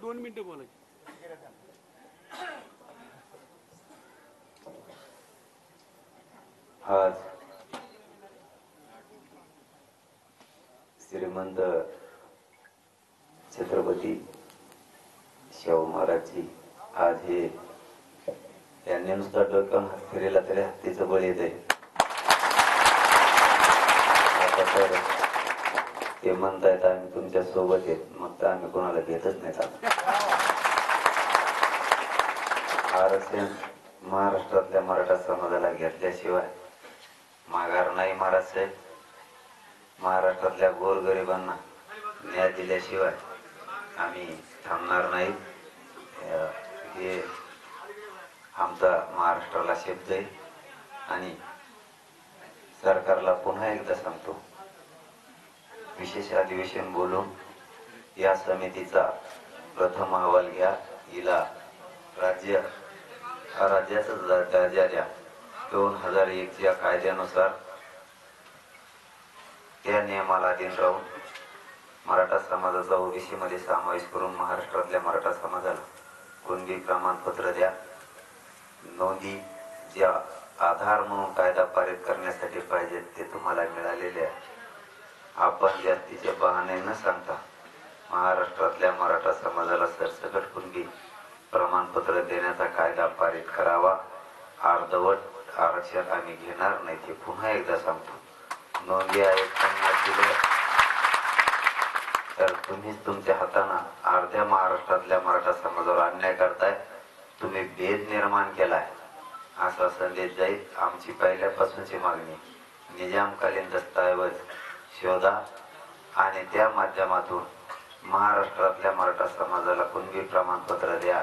दोन मिनिटं बोलायची. आज श्रीमंत छत्रपती शाहू महाराजची आज हे यांनी नुसता डोक्यावर हात फिरेला तरी हत्तीचं बळ येत आहे ते म्हणतायत आम्ही तुमच्यासोबत आहेत. मग तर आम्ही कोणाला घेतच नाही आरक्षण महाराष्ट्रातल्या मराठा समाजाला घेतल्याशिवाय माघार नाही महाराज साहेब. महाराष्ट्रातल्या गोरगरिबांना न्याय दिल्याशिवाय आम्ही थांबणार नाही. हे आमचा महाराष्ट्राला शब्द आहे. आणि सरकारला पुन्हा एकदा सांगतो विशेष अधिवेशन बोलून या समितीचा प्रथम अहवाल घ्या. हिला राज्य राज्याचा दर्जा द्या. दोन हजार एकच्या कायद्यानुसार त्या नियमाला अधीन राहून मराठा समाजाचा ओबीसी मध्ये समावेश करून महाराष्ट्रातल्या मराठा समाजाला कुणबी प्रमाणपत्र द्या. नोंदी ज्या आधार म्हणून कायदा पारित करण्यासाठी पाहिजेत ते तुम्हाला मिळालेले आहे. आपण जास्तीचे बहाणे न सांगता महाराष्ट्रातल्या मराठा समाजाला सरसकट कुणबी प्रमाणपत्र देण्याचा कायदा पारित करावा अर्धवट आरक्षण आम्ही घेणार नाही ते पुन्हा एकदा सांगतो. नोंदी आयुक्तांना दिले तर तुम्हीच तुमच्या हातानं अर्ध्या महाराष्ट्रातल्या मराठा समाजावर अन्याय करताय तुम्ही भेद निर्माण केलाय असा संदेश जाईल आमची पहिल्यापासूनची मागणी. निजामकालीन दस्तऐवज शोधा आणि त्या माध्यमातून महाराष्ट्रातल्या मराठा समाजाला कुणबी प्रमाणपत्र द्या.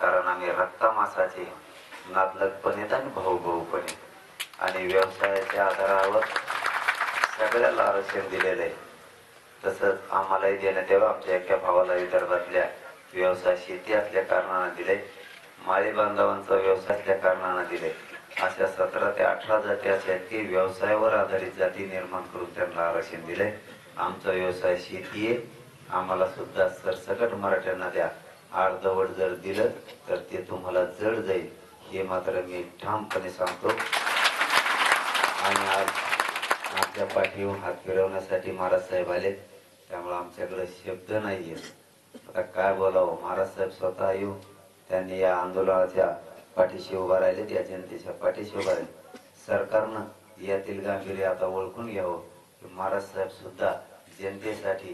कारण आम्ही रक्तामासाचे नातलगपणे आणि भाऊभाऊपणे आणि व्यवसायाच्या आधारावर सगळ्याला आरक्षण दिलेलं आहे. तसंच आम्हालाही देण्यात तेव्हा आमच्या एका भावाला विदर्भातल्या व्यवसाय शेती असल्या कारणानं दिले माळी बांधवांचा व्यवसाय असल्या कारणानं दिले अशा सतरा ते अठरा जाती अशा आहेत की व्यवसायावर आधारित जाती निर्माण करून त्यांना आरक्षण दिले आमचा व्यवसाय शेती आहे. आम्हाला सुद्धा सरसकट मराठ्यांना द्या. अर्धवट जर दिलं तर ते तुम्हाला जड जाईल. हे मात्र मी ठामपणे सांगतो. आणि आज आमच्या पाठीवर हात फिरवण्यासाठी महाराज साहेब आले त्यामुळे आमच्याकडे शब्द नाहीये. आता काय बोलावं? महाराज साहेब स्वतः येऊ. त्यांनी या आंदोलनाच्या पाठीशी उभा राहिले या जनतेच्या पाठीशी उभा राहिले. सरकारनं यातील गांभीर्य आता ओळखून घ्यावं. की महाराज साहेब सुद्धा जनतेसाठी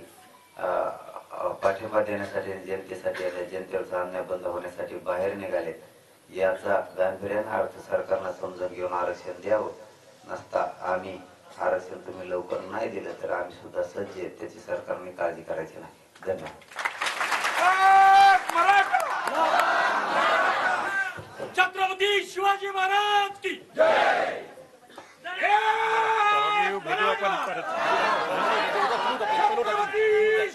पाठिंबा देण्यासाठी जनतेसाठी आणि जनतेवरचा अन्याय बंद होण्यासाठी बाहेर निघाले. याचा गांभीर्यानं अर्थ सरकारनं समजून घेऊन आरक्षण द्यावं. नसता आम्ही आरक्षण तुम्ही लवकर नाही दिलं तर आम्ही सुद्धा सज्ज आहेत. त्याची सरकारने काळजी करायची नाही. धन्यवाद छत्रपती शिवाजी महाराज की जय छत्रपती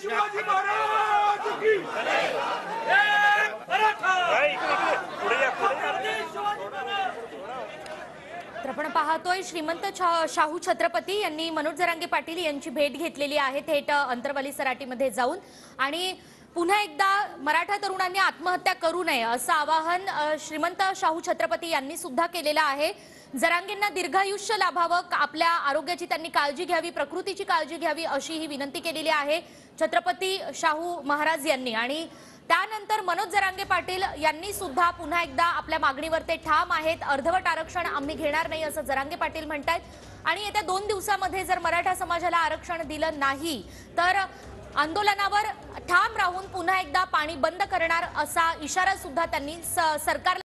शिवाजी महाराज की जय मराठा छत्रपती शिवाजी महाराज तर आपण पाहतोय श्रीमंत शाहू छत्रपती यांनी मनोज जरांगे पाटील यांची भेट घेतलेली आहे थेट अंतरवाली सराटीमध्ये जाऊन. आणि पुन्हा एकदा मराठा तरुणांनी आत्महत्या करू नये असं आवाहन श्रीमंत शाहू छत्रपती यांनी सुद्धा केलेलं आहे. जरांगेंना दीर्घायुष्य लाभावं आपल्या आरोग्याची त्यांनी काळजी घ्यावी प्रकृतीची काळजी घ्यावी अशी ही विनंती केलेली आहे छत्रपती शाहू महाराज यांनी. आणि त्यानंतर मनोज जरांगे पाटील यांनी सुद्धा पुन्हा एकदा आपल्या मागणीवर ते ठाम आहेत. अर्धवट आरक्षण आम्ही घेणार नाही असं जरांगे पाटील म्हणतायत. आणि येत्या दोन दिवसामध्ये जर मराठा समाजाला आरक्षण दिलं नाही तर आंदोलनावर ठाम राहून पुन्हा एकदा पाणी बंद करणार असा इशारा सुद्धा त्यांनी स- सरकारला